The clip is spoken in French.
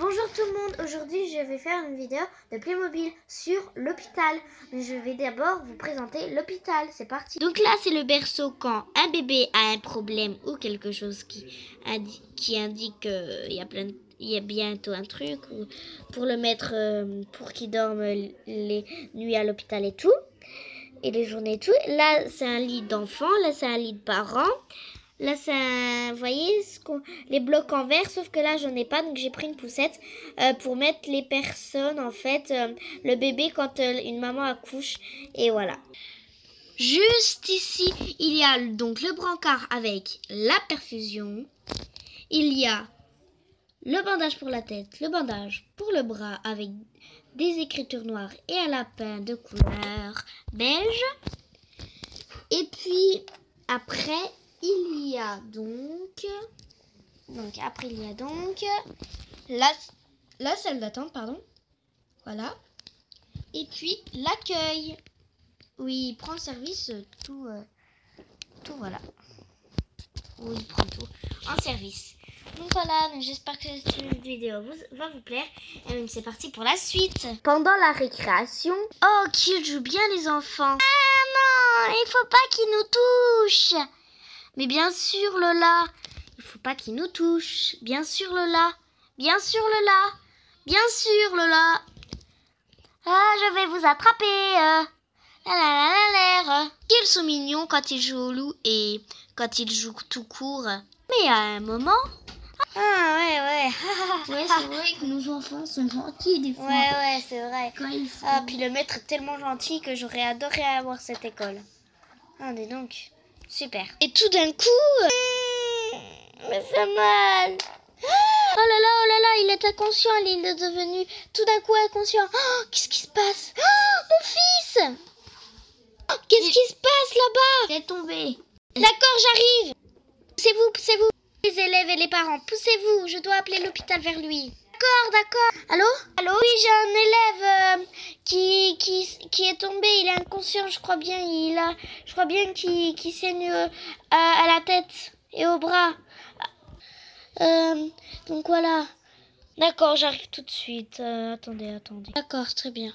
Bonjour tout le monde, aujourd'hui je vais faire une vidéo de Playmobil sur l'hôpital. Je vais d'abord vous présenter l'hôpital, c'est parti. Donc là c'est le berceau quand un bébé a un problème ou quelque chose qui, indi qui indique qu'il y a plein il y a bientôt un truc ou pour le mettre euh, pour qu'il dorme les nuits à l'hôpital et tout et les journées et tout. Là c'est un lit d'enfant, là c'est un lit de parents. Là, c'est vous voyez, les blocs en verre, sauf que là, j'en ai pas, donc j'ai pris une poussette euh, pour mettre les personnes, en fait, euh, le bébé quand euh, une maman accouche, et voilà. Juste ici, il y a donc le brancard avec la perfusion. Il y a le bandage pour la tête, le bandage pour le bras avec des écritures noires et un lapin de couleur beige. Et puis, après, il y a donc... Donc après il y a donc la, la salle d'attente, pardon. Voilà. Et puis l'accueil. Oui, il prend service tout, euh, tout voilà. Oui, il prend tout en service. Donc voilà, j'espère que cette vidéo vous, va vous plaire. Et c'est parti pour la suite. Pendant la récréation. Oh, qui joue bien les enfants. Ah non, il faut pas qu'ils nous touchent. Mais bien sûr, Lola, il faut pas qu'il nous touche. Bien sûr, Lola. Bien sûr, Lola. Bien sûr, Lola. Ah, je vais vous attraper. Euh. La la la la Qu'ils sont mignons quand ils jouent au loup et quand ils jouent tout court. Mais à un moment. Ah ouais ouais. ouais c'est vrai que nos enfants sont gentils des fois. Ouais ouais c'est vrai. Ah puis le maître est tellement gentil que j'aurais adoré avoir cette école. Ah dis donc. Super. Et tout d'un coup... Euh, me fait mal. Oh là là, oh là là, il est inconscient, il est devenu tout d'un coup inconscient. Oh, qu'est-ce qui se passe? Oh, Mon fils oh, Qu'est-ce qui se passe là-bas? Il est tombé. D'accord, j'arrive. Poussez-vous, poussez-vous. Les élèves et les parents, poussez-vous. Je dois appeler l'hôpital vers lui. D'accord, d'accord. Allô? Allô? Oui, j'ai un élève euh, qui, qui, qui est tombé. Il est inconscient, je crois bien. Il a, je crois bien qu'il qui saigne euh, à, la tête et au bras. Euh, donc voilà. D'accord, j'arrive tout de suite. attendez, attendez. D'accord, très bien.